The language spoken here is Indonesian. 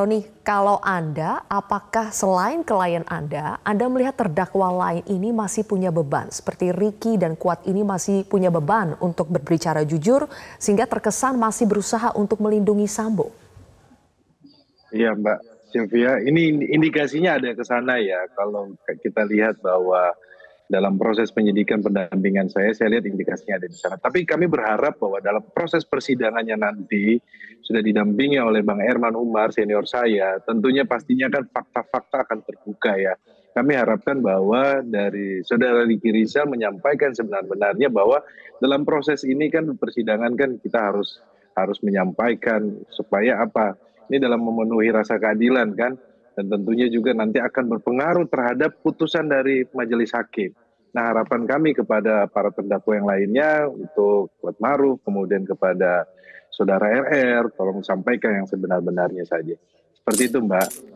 Roni, kalau Anda, apakah selain klien Anda, Anda melihat terdakwa lain ini masih punya beban? Seperti Ricky dan Kuat ini masih punya beban untuk berbicara jujur, sehingga terkesan masih berusaha untuk melindungi Sambo. Iya Mbak Sylvia, ini indikasinya ada ke sana ya. Kalau kita lihat bahwa dalam proses penyidikan pendampingan saya, saya lihat indikasinya ada di sana. Tapi kami berharap bahwa dalam proses persidangannya nanti sudah didampingi oleh Bang Herman Umar senior saya, tentunya pastinya kan fakta-fakta akan terbuka ya. Kami harapkan bahwa dari saudara Riki Rizal menyampaikan sebenar-benarnya bahwa dalam proses ini kan persidangan kan kita harus harus menyampaikan supaya apa? Ini dalam memenuhi rasa keadilan kan dan tentunya juga nanti akan berpengaruh terhadap putusan dari majelis hakim. Nah harapan kami kepada para terdakwa yang lainnya untuk Kuat Maruf, kemudian kepada saudara RR, tolong sampaikan yang sebenar-benarnya saja. Seperti itu Mbak.